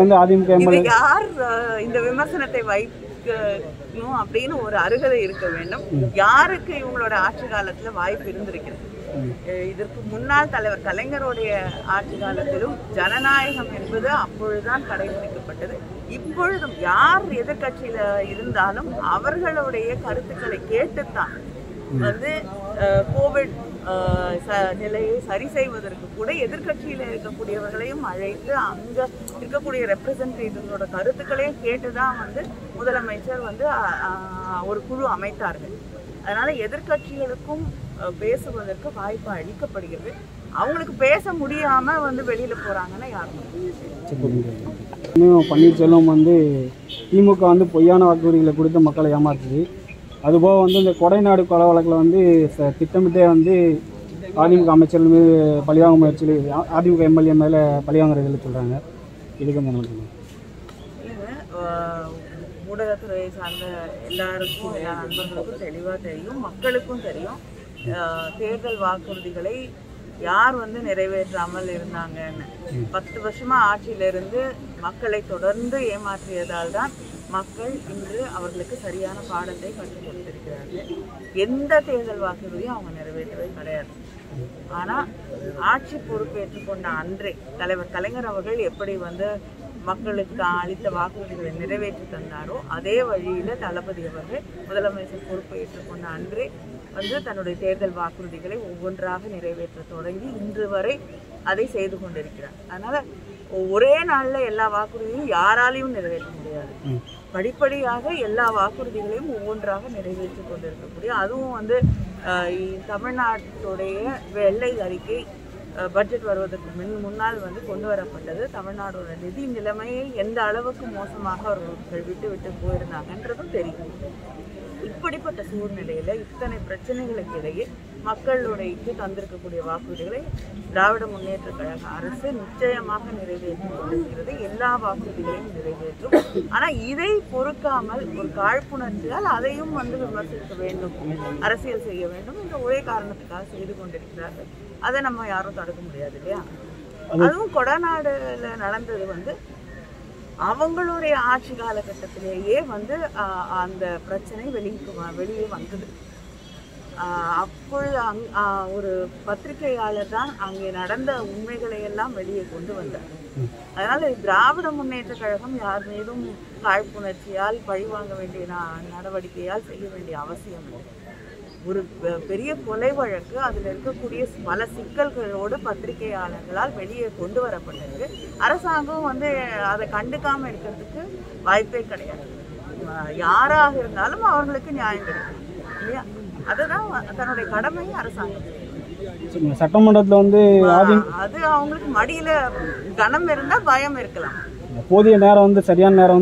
வந்து அதிமுக எம்எல்ஏ. யார் இந்த விமர்சனத்தை வைக்கணும் அப்படின்னு ஒரு அருகதை இருக்க வேண்டும். யாருக்கு இவங்களோட ஆட்சி காலத்துல வாய்ப்பு இருந்திருக்கிறது? இதற்கு முன்னாள் தலைவர் கலைஞருடைய ஆட்சி காலத்திலும் ஜனநாயகம் என்பது அப்பொழுதுதான் கடைபிடிக்கப்பட்டது. இப்பொழுதும் யார் எதிர்க்கட்சியில இருந்தாலும் அவர்களுடைய கருத்துக்களை கேட்டுத்தான் வந்து கோவிட் ச- நிலையை சரி செய்வதற்கு கூட எதிர்கட்சியில் இருக்கக்கூடியவர்களையும் அழைத்து அங்கே இருக்கக்கூடிய ரெப்ரசன்டேட்டிவ்ஸோட கருத்துக்களையும் கேட்டு தான் வந்து முதலமைச்சர் வந்து ஒரு குழு அமைத்தார்கள். அதனால் எதிர்க்கட்சிகளுக்கும் பேசுவதற்கு வாய்ப்பு அளிக்கப்படுகிறது. அவங்களுக்கு பேச முடியாமல் வந்து வெளியில் போகிறாங்கன்னா யாரும் பன்னீர்செல்வம் வந்து திமுக வந்து பொய்யான வாக்குறுதிகளை கொடுத்து மக்களை ஏமாற்றுது அதுபோக வந்து இந்த கொடைநாடு கொலை வழக்கில் வந்து திட்டமிட்டே வந்து அதிமுக அமைச்சர்கள் மீது பழிவாங்க முயற்சியில் அதிமுக எம்எல்ஏ மேலே பழிவாங்குறதுல சொல்கிறாங்க இதுக்கு வந்து ஊடகத்துறையை சார்ந்த எல்லாருக்கும் எல்லா நண்பர்களுக்கும் தெளிவாக தெரியும் மக்களுக்கும் தெரியும். தேர்தல் வாக்குறுதிகளை யார் வந்து நிறைவேற்றாமல் இருந்தாங்கன்னு. பத்து வருஷமா ஆட்சியில இருந்து மக்களை தொடர்ந்து ஏமாற்றியதால் தான் மக்கள் இன்று அவர்களுக்கு சரியான பாடத்தை கற்றுக் கொடுத்திருக்கிறார்கள். எந்த தேர்தல் வாக்குறுதியும் அவங்க நிறைவேற்றவே கிடையாது. ஆனா ஆட்சி பொறுப்பேற்றுக் கொண்ட அன்றே தலைவர் கலைஞர் அவர்கள் எப்படி வந்து மக்களுக்கு அளித்த வாக்குறுதிகளை நிறைவேற்றி தந்தாரோ அதே வழியில தளபதி அவர்கள் முதலமைச்சர் பொறுப்பை ஏற்றுக்கொண்ட அன்றே வந்து தன்னுடைய தேர்தல் வாக்குறுதிகளை ஒவ்வொன்றாக நிறைவேற்ற தொடங்கி இன்று வரை அதை செய்து கொண்டிருக்கிறார். அதனால ஒரே நாளில் எல்லா வாக்குறுதியும் யாராலையும் நிறைவேற்ற முடியாது. படிப்படியாக எல்லா வாக்குறுதிகளையும் ஒவ்வொன்றாக நிறைவேற்றி கொண்டிருக்கக்கூடிய அதுவும் வந்து தமிழ்நாட்டுடைய வெள்ளை அறிக்கை பட்ஜெட் வருவதற்கு முன் முன்னால் வந்து கொண்டு வரப்பட்டது. தமிழ்நாடோட நிதி நிலைமையை எந்த அளவுக்கு மோசமாக அவர்கள் விட்டு விட்டு போயிருந்தாங்கன்றதும் தெரியும். இப்படிப்பட்ட சூழ்நிலையில் இத்தனை பிரச்சனைகளுக்கு இடையே மக்களுடைய தந்திருக்கக்கூடிய வாக்குறுதிகளை திராவிட முன்னேற்ற கழக அரசு நிச்சயமாக நிறைவேற்றி கொண்டிருக்கிறது. எல்லா வாக்குறுதிகளையும் நிறைவேற்றும். ஆனா இதை பொறுக்காமல் ஒரு காழ்ப்புணர்ச்சியால் அதையும் வந்து விமர்சிக்க வேண்டும். அரசியல் செய்ய வேண்டும். என்ற ஒரே காரணத்துக்காக செய்து கொண்டிருக்கிறார்கள். அதை நம்ம யாரும் தடுக்க முடியாது இல்லையா? அதுவும் கொடநாடுல நடந்தது வந்து அவங்களுடைய ஆட்சி காலகட்டத்திலேயே வந்து அந்த பிரச்சனை வெளிக்கு வெளியே வந்தது. அப்பொழுது அங் ஒரு பத்திரிகையாளர் தான் அங்கே நடந்த உண்மைகளை எல்லாம் வெளியே கொண்டு வந்தார். அதனால திராவிட முன்னேற்ற கழகம் யார் மீதும் காழ்ப்புணர்ச்சியால் பழிவாங்க வேண்டிய நடவடிக்கையால் செய்ய வேண்டிய அவசியம் இல்லை. ஒரு பெரிய கொலை வழக்கு அதில் இருக்கக்கூடிய பல சிக்கல்களோடு பத்திரிகையாளர்களால் வெளியே கொண்டு வரப்பட்டிருக்கு அரசாங்கம் வந்து அதை கண்டுக்காம இருக்கிறதுக்கு வாய்ப்பே கிடையாது. யாராக இருந்தாலும் அவர்களுக்கு நியாயம் கிடைக்கும் இல்லையா? அதுதான் தன்னுடைய கடமையை அரசாங்கம். சட்டமன்றத்தில் வந்து அது அவங்களுக்கு மடியில கனம் இருந்தா பயம் இருக்கலாம் போதிய நேரம் வந்து சரியான நேரம்